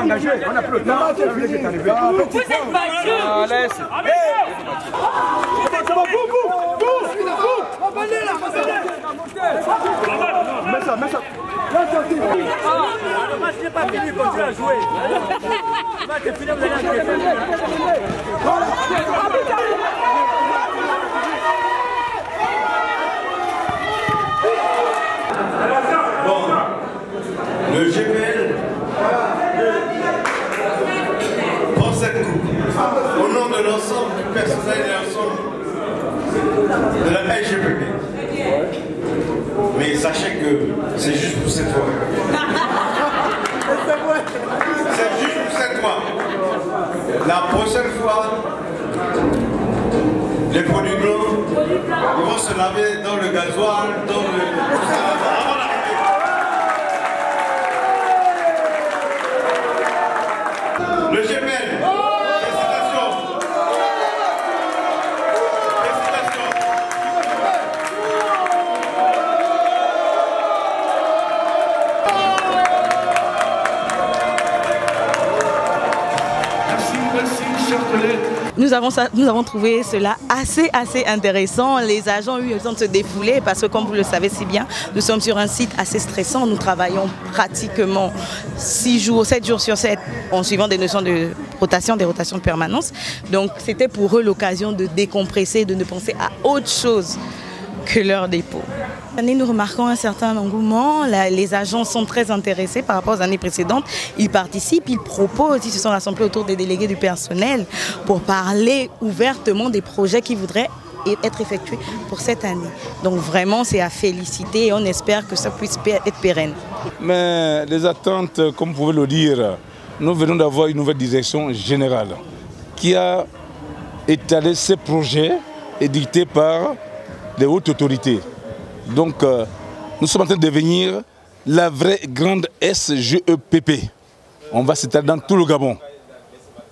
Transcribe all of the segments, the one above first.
engagé, on a plus le temps. Vous êtes battus Ah. Mets ça, mets ça. Le match n'est pas fini, continuez à jouer. Le match est fini, vous allez encaisser. Bon, le GPL prend cette coupe au nom de l'ensemble du personnel et l'ensemble de la LGPP. Mais sachez que c'est juste pour cette fois. C'est juste pour cette fois. La prochaine fois, les produits blancs, vont se laver dans le gasoil, dans. Le Nous avons, trouvé cela assez, assez intéressant. Les agents ont eu le temps de se défouler parce que, comme vous le savez si bien, nous sommes sur un site assez stressant. Nous travaillons pratiquement 6 jours, 7 jours sur 7 en suivant des notions de rotation, des rotations de permanence. Donc, c'était pour eux l'occasion de décompresser, de ne penser à autre chose que leur dépôt. Cette année, nous remarquons un certain engouement. La- les agents sont très intéressés par rapport aux années précédentes. Ils participent, ils proposent, ils se sont rassemblés autour des délégués du personnel pour parler ouvertement des projets qu'ils voudraient être effectués pour cette année. Donc vraiment, c'est à féliciter et on espère que ça puisse être pérenne. Mais les attentes, comme vous pouvez le dire, nous venons d'avoir une nouvelle direction générale qui a étalé ses projets édictés par les hautes autorités. Donc, euh, nous sommes en train de devenir la vraie grande SGEPP. On va s'étaler dans tout le Gabon.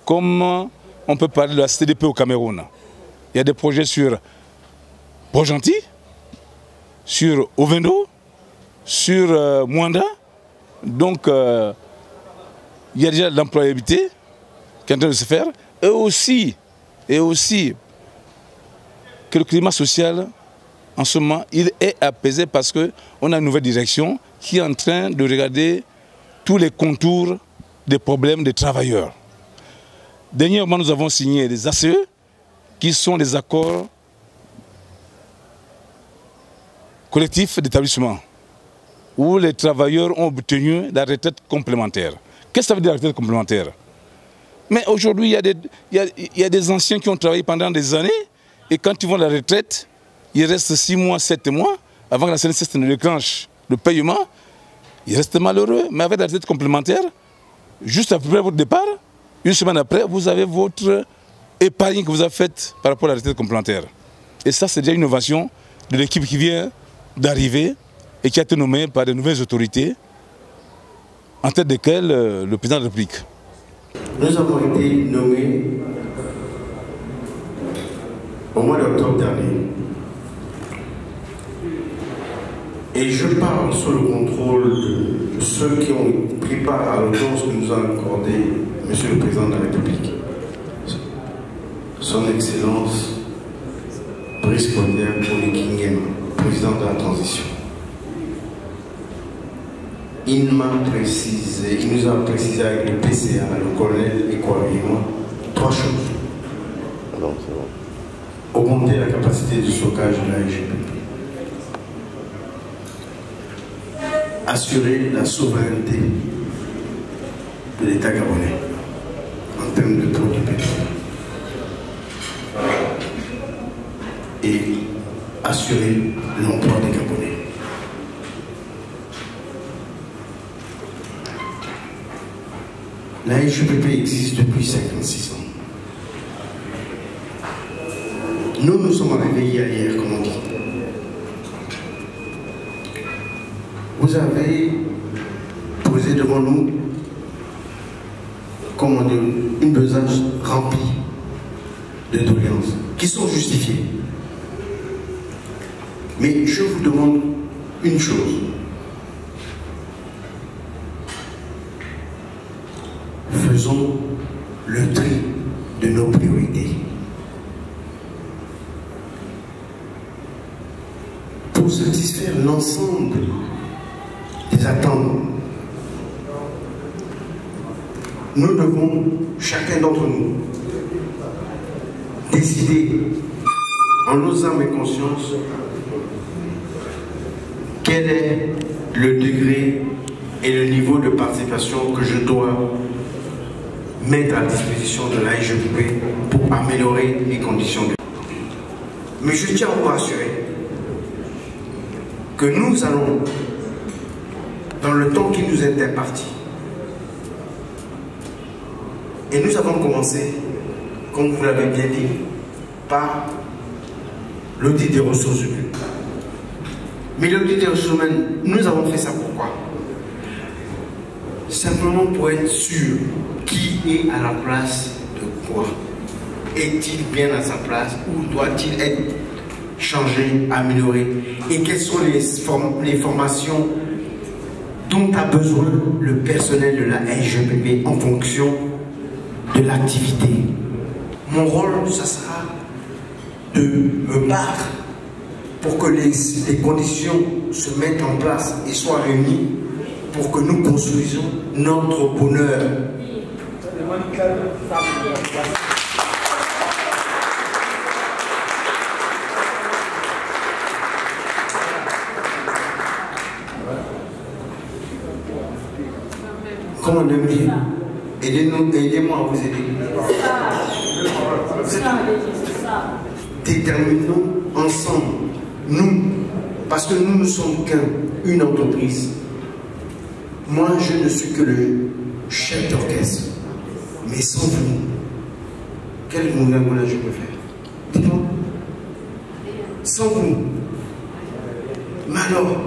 Comme on peut parler de la CDP au Cameroun. Il y a des projets sur Port-Gentil, sur Ovendo, sur euh, Mwanda. Donc, euh, il y a déjà l'employabilité qui est en train de se faire. Et aussi, et aussi que le climat social, en ce moment, il est apaisé parce qu'on a une nouvelle direction qui est en train de regarder tous les contours des problèmes des travailleurs. Dernièrement, nous avons signé des ACE qui sont des accords collectifs d'établissement où les travailleurs ont obtenu la retraite complémentaire. Qu'est-ce que ça veut dire la retraite complémentaire? Mais aujourd'hui, il il y a des anciens qui ont travaillé pendant des années et quand ils vont à la retraite, il reste 6 mois, 7 mois avant que la CNSS ne déclenche le paiement. Ils restent malheureux, mais avec la retraite complémentaire, juste après votre départ, une semaine après, vous avez votre épargne que vous avez faite par rapport à la retraite complémentaire. Et ça, c'est déjà une innovation de l'équipe qui vient d'arriver et qui a été nommée par de nouvelles autorités, en tête desquelles euh, le président de la République. Nous avons été nommés au mois d'octobre dernier. Et je parle sous le contrôle de ceux qui ont pris part à l'audience que nous a accordé M. le Président de la République. Son Excellence Brice Clotaire Kingem, Président de la Transition. Il m'a précisé, il nous a précisé avec le PCA, le colonel et quoi trois choses. Augmenter la capacité de stockage de la SGPP. Assurer la souveraineté de l'État gabonais en termes de produits pétroliers. Et assurer l'emploi des Gabonais. La SGPP existe depuis 56 ans. Nous nous sommes réveillés hier, comme on dit. Vous avez posé devant nous, comment dire, une besace remplie de doléances qui sont justifiées. Mais je vous demande une chose. faisons le tri de nos priorités. Pour satisfaire l'ensemble attentes, nous devons, chacun d'entre nous, décider en nos âmes et conscience quel est le degré et le niveau de participation que je dois mettre à disposition de la HGP pour améliorer les conditions de vie. Mais je tiens à vous rassurer que nous allons, dans le temps qui nous est imparti, et nous avons commencé, comme vous l'avez bien dit, par l'audit des ressources humaines. Mais l'audit des ressources humaines, nous avons fait ça pourquoi? Simplement pour être sûr qui est à la place de quoi. Est-il bien à sa place ou doit-il être changé, amélioré? Et quelles sont les, les formations dont a besoin le personnel de la SGPP en fonction de l'activité. Mon rôle, ça sera de me battre pour que les, les, conditions se mettent en place et soient réunies pour que nous construisions notre bonheur. Comme on aime aidez-nous, aidez-moi à vous aider. Déterminons ensemble, nous, parce que nous ne sommes qu'une entreprise. Moi, je ne suis que le chef d'orchestre. Mais sans vous, quel gouvernement je peux faire? Sans vous. Mais alors,